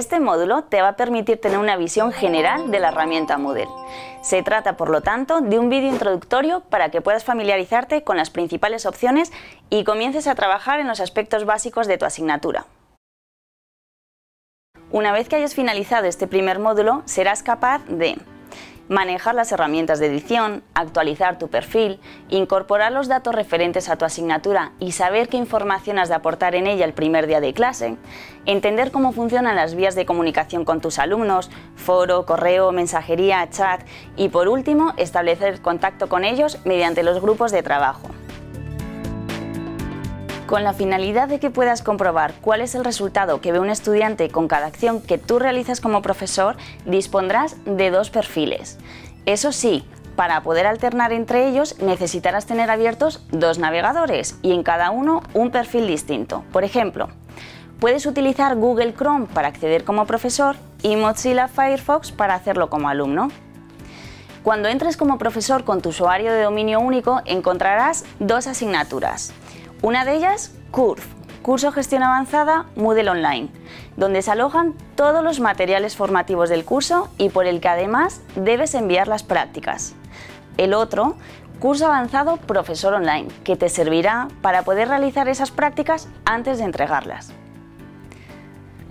Este módulo te va a permitir tener una visión general de la herramienta Moodle. Se trata, por lo tanto, de un vídeo introductorio para que puedas familiarizarte con las principales opciones y comiences a trabajar en los aspectos básicos de tu asignatura. Una vez que hayas finalizado este primer módulo, serás capaz de manejar las herramientas de edición, actualizar tu perfil, incorporar los datos referentes a tu asignatura y saber qué información has de aportar en ella el primer día de clase, entender cómo funcionan las vías de comunicación con tus alumnos, foro, correo, mensajería, chat y por último establecer contacto con ellos mediante los grupos de trabajo con la finalidad de que puedas comprobar cuál es el resultado que ve un estudiante con cada acción que tú realizas como profesor, dispondrás de dos perfiles. Eso sí, para poder alternar entre ellos necesitarás tener abiertos dos navegadores y en cada uno un perfil distinto. Por ejemplo, puedes utilizar Google Chrome para acceder como profesor y Mozilla Firefox para hacerlo como alumno. Cuando entres como profesor con tu usuario de dominio único encontrarás dos asignaturas, una de ellas, CURF, Curso Gestión Avanzada Moodle Online, donde se alojan todos los materiales formativos del curso y por el que además debes enviar las prácticas. El otro, Curso Avanzado Profesor Online, que te servirá para poder realizar esas prácticas antes de entregarlas.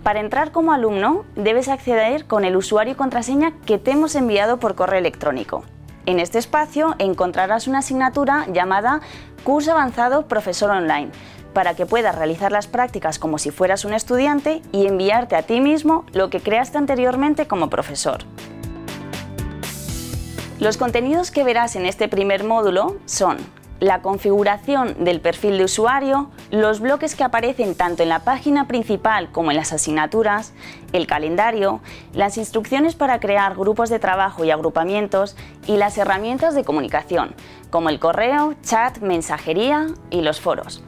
Para entrar como alumno, debes acceder con el usuario y contraseña que te hemos enviado por correo electrónico. En este espacio encontrarás una asignatura llamada Curso Avanzado Profesor Online, para que puedas realizar las prácticas como si fueras un estudiante y enviarte a ti mismo lo que creaste anteriormente como profesor. Los contenidos que verás en este primer módulo son la configuración del perfil de usuario, los bloques que aparecen tanto en la página principal como en las asignaturas, el calendario, las instrucciones para crear grupos de trabajo y agrupamientos y las herramientas de comunicación, como el correo, chat, mensajería y los foros.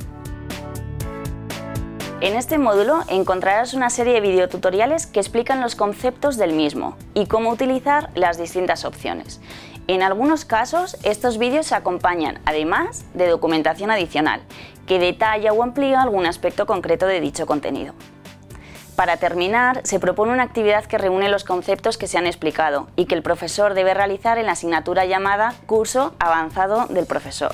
En este módulo encontrarás una serie de videotutoriales que explican los conceptos del mismo y cómo utilizar las distintas opciones. En algunos casos, estos vídeos se acompañan, además, de documentación adicional, que detalla o amplía algún aspecto concreto de dicho contenido. Para terminar, se propone una actividad que reúne los conceptos que se han explicado y que el profesor debe realizar en la asignatura llamada Curso Avanzado del Profesor.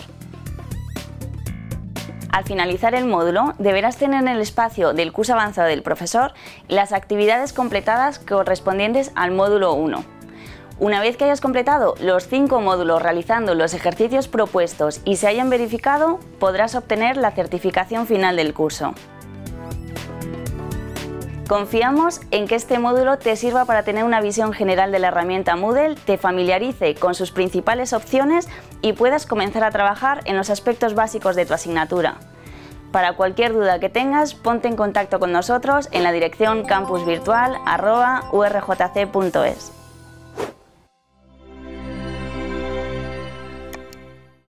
Al finalizar el módulo, deberás tener en el espacio del curso avanzado del profesor las actividades completadas correspondientes al módulo 1. Una vez que hayas completado los cinco módulos realizando los ejercicios propuestos y se hayan verificado, podrás obtener la certificación final del curso. Confiamos en que este módulo te sirva para tener una visión general de la herramienta Moodle, te familiarice con sus principales opciones y puedas comenzar a trabajar en los aspectos básicos de tu asignatura. Para cualquier duda que tengas, ponte en contacto con nosotros en la dirección campusvirtual.urjc.es.